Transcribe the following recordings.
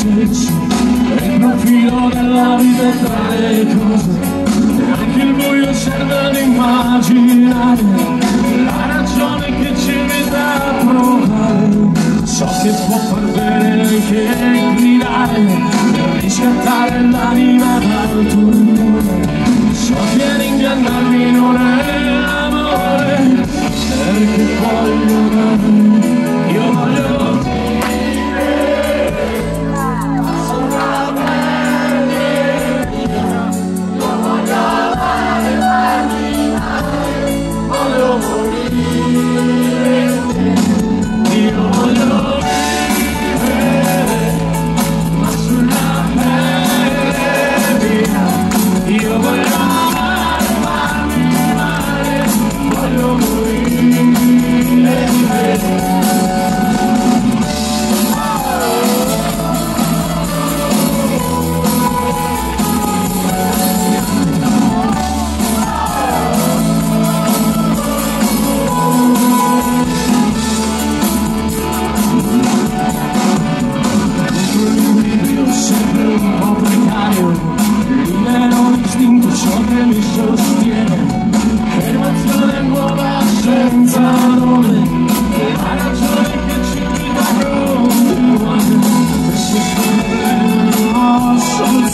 senso e il profilo della vita tra le cose. E anche il buio serve ad immaginare la ragione che ci vede a provare. So che può far bene anche gridare. E riscattare l'anima dal tuo cuore so che ingannarmi non è amore. Perché voglio una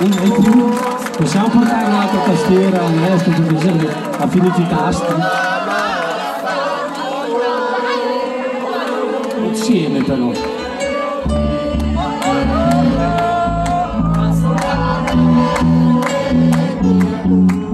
un, in più possiamo portare un'altra tastiera non sto dicendo a finito i tasti. Insieme però. Thank